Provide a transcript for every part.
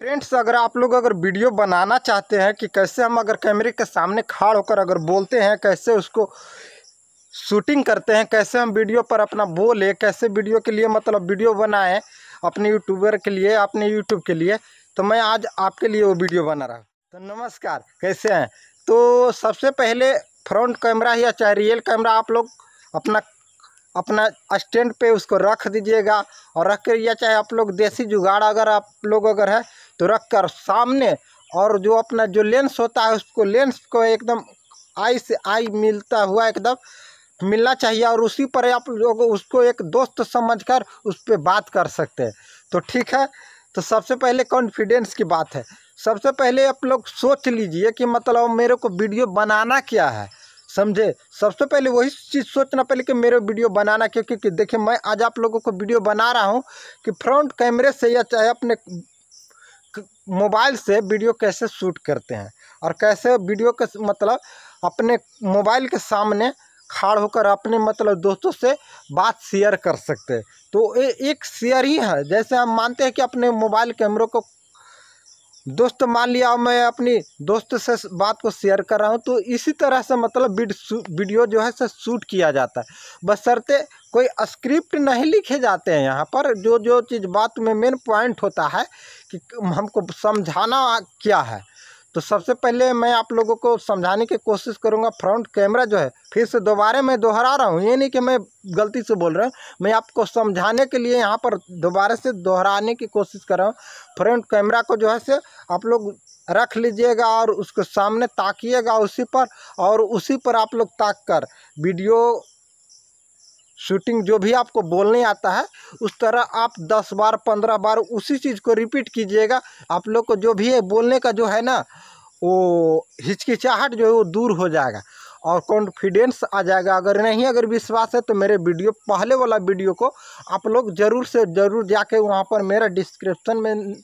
Friends अगर आप लोग अगर वीडियो बनाना चाहते हैं कि कैसे हम अगर कैमरे के सामने खड़ा होकर अगर बोलते हैं, कैसे उसको शूटिंग करते हैं, कैसे हम वीडियो पर अपना बोले कैसे वीडियो के लिए मतलब वीडियो बनाएँ अपने यूट्यूबर के लिए, अपने यूट्यूब के लिए तो मैं आज आपके लिए वो वीडियो बना रहा हूँ। तो नमस्कार, कैसे हैं? तो सबसे पहले फ्रंट कैमरा या चाहे रियल कैमरा आप लोग अपना अपना स्टैंड पे उसको रख दीजिएगा और रख कर या चाहे आप लोग देसी जुगाड़ अगर आप लोग अगर है तो रख कर सामने और जो अपना जो लेंस होता है, उसको लेंस को एकदम आई से आई मिलता हुआ एकदम मिलना चाहिए और उसी पर आप लोग उसको एक दोस्त समझकर उस पर बात कर सकते हैं। तो ठीक है तो सबसे पहले कॉन्फिडेंस की बात है। सबसे पहले आप लोग सोच लीजिए कि मतलब मेरे को वीडियो बनाना क्या है, समझे? सबसे पहले वही चीज़ सोचना पहले कि मेरे वीडियो बनाना क्योंकि देखिए मैं आज आप लोगों को वीडियो बना रहा हूँ कि फ्रंट कैमरे से या चाहे अपने मोबाइल से वीडियो कैसे शूट करते हैं? और कैसे वीडियो के मतलब अपने मोबाइल के सामने खाड़ होकर अपने मतलब दोस्तों से बात शेयर कर सकते हैं। तो ये एक शेयर ही है। जैसे हम मानते हैं कि अपने मोबाइल कैमरों को दोस्त, मान लिया मैं अपनी दोस्त से बात को शेयर कर रहा हूँ तो इसी तरह से मतलब वीडियो जो है से शूट किया जाता है। बशर्ते कोई स्क्रिप्ट नहीं लिखे जाते हैं यहाँ पर। जो जो चीज़ बात में मेन पॉइंट होता है कि हमको समझाना क्या है। तो सबसे पहले मैं आप लोगों को समझाने की कोशिश करूँगा फ्रंट कैमरा जो है, फिर से दोबारा मैं दोहरा रहा हूँ। ये नहीं कि मैं गलती से बोल रहा हूँ, मैं आपको समझाने के लिए यहाँ पर दोबारा से दोहराने की कोशिश कर रहा हूँ। फ्रंट कैमरा को जो है से आप लोग रख लीजिएगा और उसके सामने ताकिएगा उसी पर, और उसी पर आप लोग ताक कर। वीडियो शूटिंग जो भी आपको बोलने आता है, उस तरह आप दस बार, पंद्रह बार उसी चीज़ को रिपीट कीजिएगा। आप लोग को जो भी है बोलने का जो है ना, वो हिचकिचाहट जो है वो दूर हो जाएगा और कॉन्फिडेंस आ जाएगा। अगर नहीं, अगर विश्वास है तो मेरे वीडियो, पहले वाला वीडियो को आप लोग ज़रूर से ज़रूर जाके वहाँ पर मेरा डिस्क्रिप्शन में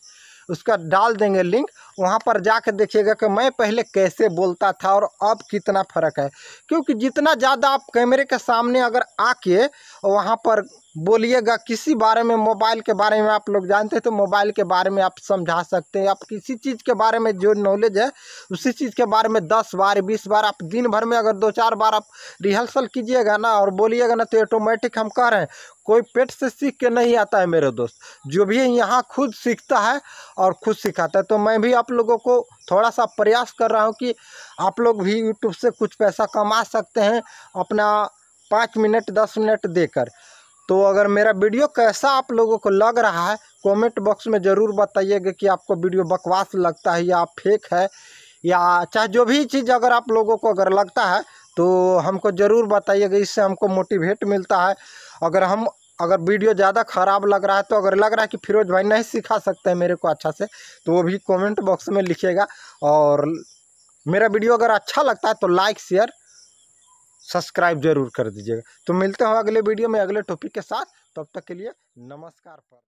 उसका डाल देंगे लिंक वहाँ पर जाकर देखिएगा कि मैं पहले कैसे बोलता था और अब कितना फ़र्क है। क्योंकि जितना ज़्यादा आप कैमरे के सामने अगर आके वहाँ पर बोलिएगा किसी बारे में, मोबाइल के बारे में आप लोग जानते हैं तो मोबाइल के बारे में आप समझा सकते हैं। आप किसी चीज़ के बारे में जो नॉलेज है, उसी चीज़ के बारे में दस बार, बीस बार, आप दिन भर में अगर दो चार बार आप रिहर्सल कीजिएगा ना और बोलिएगा ना तो ऑटोमेटिक हम कह रहे हैं, कोई पेट से सीख के नहीं आता है मेरे दोस्त। जो भी यहाँ खुद सीखता है और खुद सिखाता है तो मैं भी आप लोगों को थोड़ा सा प्रयास कर रहा हूँ कि आप लोग भी यूट्यूब से कुछ पैसा कमा सकते हैं अपना पाँच मिनट, दस मिनट देकर। तो अगर मेरा वीडियो कैसा आप लोगों को लग रहा है, कमेंट बॉक्स में ज़रूर बताइएगा कि आपको वीडियो बकवास लगता है या फेक है, या चाहे जो भी चीज़ अगर आप लोगों को अगर लगता है तो हमको ज़रूर बताइएगा, इससे हमको मोटिवेट मिलता है। अगर हम अगर वीडियो ज़्यादा ख़राब लग रहा है तो अगर लग रहा है कि फिरोज भाई नहीं सिखा सकते हैं मेरे को अच्छा से तो वो भी कमेंट बॉक्स में लिखेगा और मेरा वीडियो अगर अच्छा लगता है तो लाइक शेयर सब्सक्राइब ज़रूर कर दीजिएगा। तो मिलते हो अगले वीडियो में अगले टॉपिक के साथ। तब तक के लिए नमस्कार पर।